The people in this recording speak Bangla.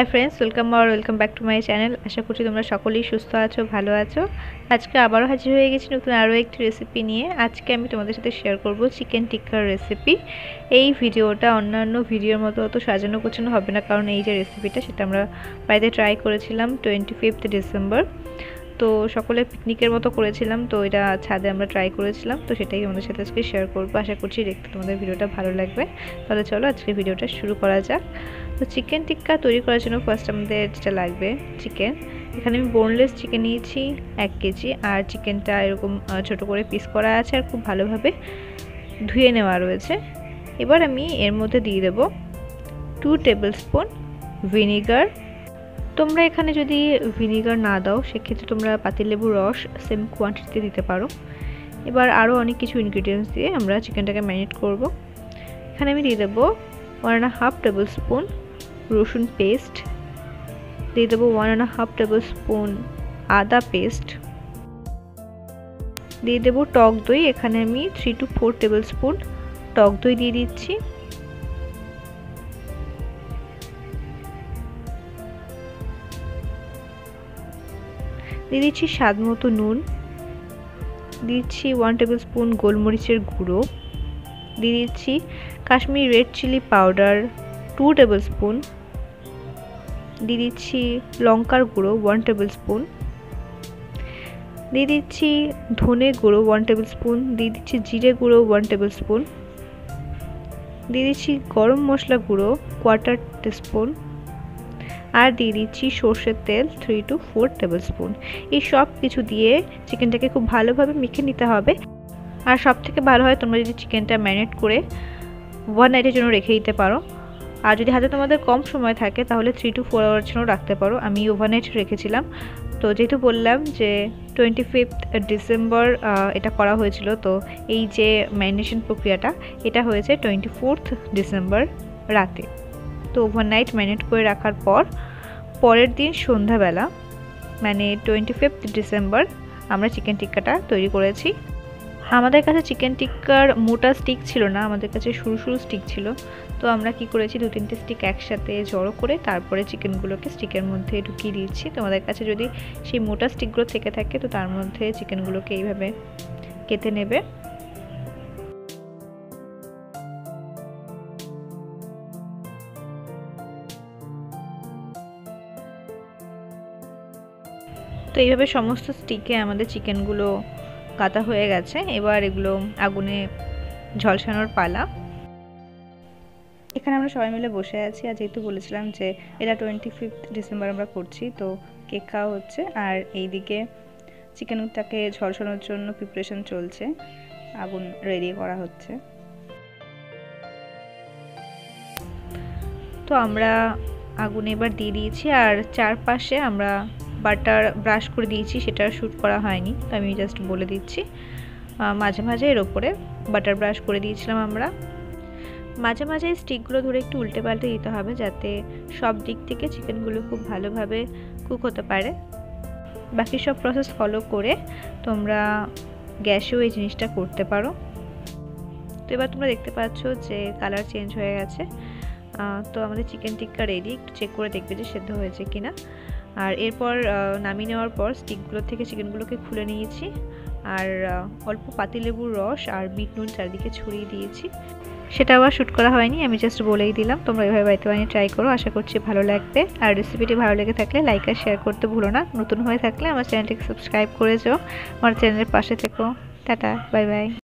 High friends, welcome R welcome back to my channel. আশা করছি তোমরা সকলেই সুস্থ আছো, ভালো আছো। আজকে আবারও হাজির হয়ে গেছি নতুন আরও একটি রেসিপি নিয়ে। আজকে আমি তোমাদের সাথে শেয়ার করব চিকেন টিক্কার রেসিপি এই ভিডিওটা অন্যান্য ভিডিওর মতো অত সাজানো গোছানো হবে না, কারণ এই যে রেসিপিটা সেটা আমরা বাড়িতে ট্রাই করেছিলাম টোয়েন্টি ফিফথ ডিসেম্বর তো সকলে পিকনিকের মতো করেছিলাম, তো এটা ছাদে আমরা ট্রাই করেছিলাম, তো সেটাই আমাদের সাথে আজকে শেয়ার করব। আশা করছি দেখতে তোমাদের ভিডিওটা ভালো লাগবে। তাহলে চলো আজকে ভিডিওটা শুরু করা যাক। তো চিকেন টিক্কা তৈরি করার জন্য ফার্স্ট আমাদের যেটা লাগবে চিকেন এখানে আমি বোনলেস চিকেন নিয়েছি, এক কেজি। আর চিকেনটা এরকম ছোট করে পিস করা আছে আর খুব ভালোভাবে ধুয়ে নেওয়া রয়েছে। এবার আমি এর মধ্যে দিয়ে দেব টু টেবিল স্পুন ভিনিগার তোমরা এখানে যদি ভিনিগার না দাও, সেক্ষেত্রে তোমরা পাতিলেবুর রস সেম কোয়ান্টিটিতে দিতে পারো। এবার আরও অনেক কিছু ইনগ্রিডিয়েন্টস দিয়ে আমরা চিকেনটাকে ম্যারিনেট করব। এখানে আমি দিয়ে দেবো one and half tablespoon রসুন পেস্ট, দিয়ে দেবো one and half tablespoon আদা পেস্ট। দিয়ে দেবো টক দই, এখানে আমি three two four tablespoon টক দই দিয়ে দিচ্ছি। দিয়ে দিচ্ছি স্বাদ মতো নুন। দিচ্ছি ওয়ান টেবিল স্পুন গোলমরিচের গুঁড়ো। দিয়ে দিচ্ছি Kashmir red chilli powder two tablespoon দিয়ে দিচ্ছি লঙ্কার গুঁড়ো ওয়ান টেবিল স্পুন দিয়ে দিচ্ছি ধনে গুঁড়ো ওয়ান টেবিল স্পুন দিয়ে দিচ্ছি জিরে গুঁড়ো ওয়ান টেবিল স্পুন দিয়ে দিচ্ছি গরম মশলা গুঁড়ো কোয়ার্টার টিস্পুন আর দিয়ে দিচ্ছি সর্ষের তেল three two four tablespoon এই সব কিছু দিয়ে চিকেনটাকে খুব ভালোভাবে মেখে নিতে হবে। আর সব থেকে ভালো হয় তোমরা যদি চিকেনটা ম্যারিনেট করে ওয়ান নাইটের জন্য রেখে দিতে পারো। আর যদি হাতে তোমাদের কম সময় থাকে, তাহলে থ্রি টু ফোর আওয়ার জন্য রাখতে পারো। আমি ওভারনাইট রেখেছিলাম। তো যেহেতু বললাম যে টোয়েন্টি ফিফথ ডিসেম্বর এটা করা হয়েছিল, তো এই যে ম্যারিনেশন প্রক্রিয়াটা, এটা হয়েছে টোয়েন্টি ফোর্থ ডিসেম্বর রাতে। তো ওভারনাইট ম্যারিনেট করে রাখার পর, পরের দিন সন্ধ্যাবেলা মানে টোয়েন্টি ফিফথ ডিসেম্বর আমরা চিকেন টিক্কাটা তৈরি করেছি। আমাদের কাছে চিকেন টিক্কার মোটা স্টিক ছিল না, আমাদের কাছে সরু সরু স্টিক ছিল। তো আমরা কি করেছি, দু তিনটে স্টিক একসাথে জড়ো করে তারপরে চিকেনগুলোকে স্টিকের মধ্যে ঢুকিয়ে দিচ্ছি তোমাদের কাছে যদি সেই মোটা স্টিকগুলো থেকে থাকে, তো তার মধ্যে চিকেনগুলোকে এইভাবে কেটে নেবে। তো এইভাবে সমস্ত স্টিকে আমাদের চিকেনগুলো কাটা হয়ে গেছে। এবার এগুলো আগুনে ঝলসানোর পালা। এখানে আমরা সবাই মিলে বসে আছি। আর যেহেতু বলেছিলাম যে এটা টোয়েন্টি ফিফথ ডিসেম্বর আমরা করছি, তো কেক খাওয়া হচ্ছে। আর এইদিকে চিকেন চিকেনটাকে ঝলসানোর জন্য প্রিপারেশন চলছে। আগুন রেডি করা হচ্ছে। তো আমরা আগুন এবার দিয়ে দিয়েছি। আর চারপাশে আমরা বাটার ব্রাশ করে দিয়েছি, সেটা শ্যুট করা হয়নি, তো আমি জাস্ট বলে দিচ্ছি। মাঝে মাঝে এর ওপরে বাটার ব্রাশ করে দিয়েছিলাম আমরা। মাঝে মাঝে স্টিকগুলো ধরে একটু উল্টে পাল্টে দিতে হবে, যাতে সব দিক থেকে চিকেনগুলো খুব ভালোভাবে কুক হতে পারে। বাকি সব প্রসেস ফলো করে তোমরা গ্যাসেও এই জিনিসটা করতে পারো। তো এবার তোমরা দেখতে পাচ্ছ যে কালার চেঞ্জ হয়ে গেছে। তো আমাদের চিকেন টিক্কা রেডি একটু চেক করে দেখবে যে সেদ্ধ হয়েছে কিনা। আর এরপর নামিয়ে নেওয়ার পর স্টিকগুলো থেকে চিকেনগুলোকে খুলে নিয়েছি। আর অল্প পাতিলেবুর রস আর বিট নুন চারিদিকে ছড়িয়ে দিয়েছি। সেটা আবার শ্যুট করা হয়নি, আমি জাস্ট বলেই দিলাম। তোমরা এভাবে বাড়িতে বানিয়ে ট্রাই করো, আশা করছি ভালো লাগবে। আর রেসিপিটি ভালো লেগে থাকলে লাইক আর শেয়ার করতে ভুলো না। নতুন হয়ে থাকলে আমার চ্যানেলটিকে সাবস্ক্রাইব করে যাও। আমার চ্যানেলের পাশে থেকো। Tata bye bye